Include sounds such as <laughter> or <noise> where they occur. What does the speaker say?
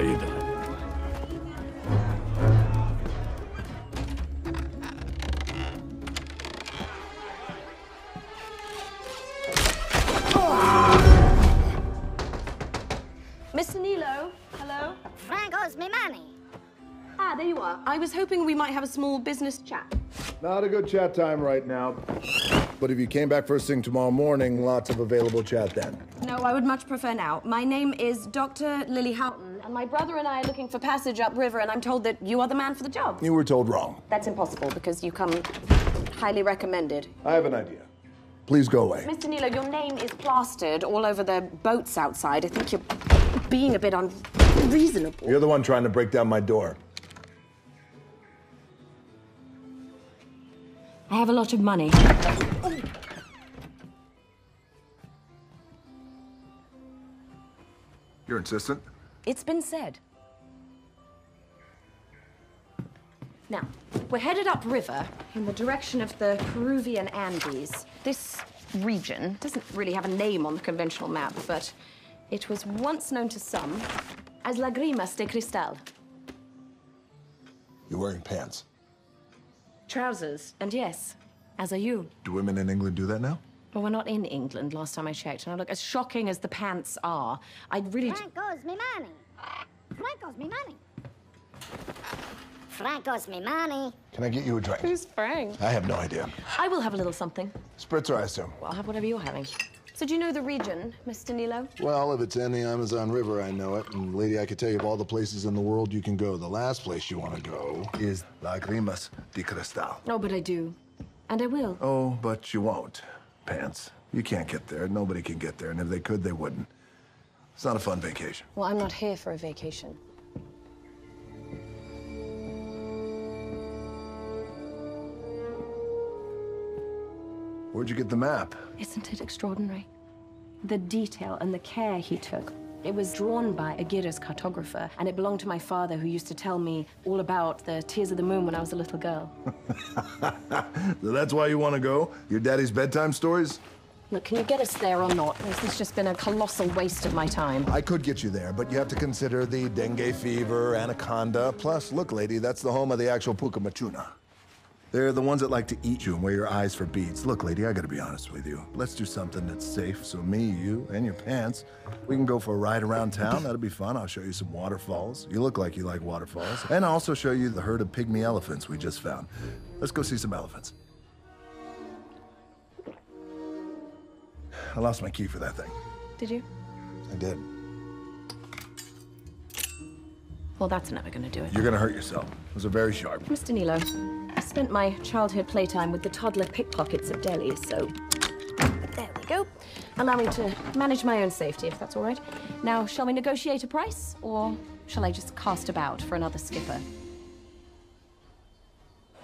Mr. Nilo, hello? Frank owes money. Ah, there you are. I was hoping we might have a small business chat. Not a good chat time right now. But if you came back first thing tomorrow morning, lots of available chat then. No, I would much prefer now. My name is Dr. Lily Houghton and my brother and I are looking for passage upriver, and I'm told that you are the man for the job. You were told wrong. That's impossible because you come highly recommended. I have an idea. Please go away. Mr. Nilo, your name is plastered all over the boats outside. I think you're being a bit unreasonable. You're the one trying to break down my door. I have a lot of money. You're insistent? It's been said. Now, we're headed upriver in the direction of the Peruvian Andes. This region doesn't really have a name on the conventional map, but it was once known to some as Lagrimas de Cristal. You're wearing pants. Trousers, and yes, as are you. Do women in England do that now? But we're not in England last time I checked. Now, look, as shocking as the pants are, I'd really. Frank owes me money. Frank owes me money. Frank owes me money. Can I get you a drink? Who's Frank? I have no idea. I will have a little something. Spritzer, I assume. Well, I'll have whatever you're having. So, do you know the region, Mr. Nilo? Well, if it's in the Amazon River, I know it. And, lady, I could tell you of all the places in the world you can go. The last place you want to go is Lagrimas de Cristal. No, but I do. And I will. Oh, but you won't. Pants. You can't get there. Nobody can get there. And if they could, they wouldn't. It's not a fun vacation. Well, I'm not here for a vacation. Where'd you get the map? Isn't it extraordinary? The detail and the care he took. It was drawn by a Giras cartographer, and it belonged to my father, who used to tell me all about the tears of the moon when I was a little girl. So <laughs> that's why you want to go? Your daddy's bedtime stories? Look, can you get us there or not? This has just been a colossal waste of my time. I could get you there, but you have to consider the dengue fever, anaconda. Plus, look, lady, that's the home of the actual Pucamachuna. They're the ones that like to eat you and wear your eyes for beads. Look, lady, I gotta be honest with you. Let's do something that's safe so me, you, and your pants, we can go for a ride around town. That'll be fun. I'll show you some waterfalls. You look like you like waterfalls. And I'll also show you the herd of pygmy elephants we just found. Let's go see some elephants. I lost my key for that thing. Did you? I did. Well, that's never going to do it. You're gonna hurt yourself. Those are very sharp. Mr. Nilo, spent my childhood playtime with the toddler pickpockets of Delhi, so there we go. Allow me to manage my own safety, if that's all right. Now, shall we negotiate a price, or shall I just cast about for another skipper?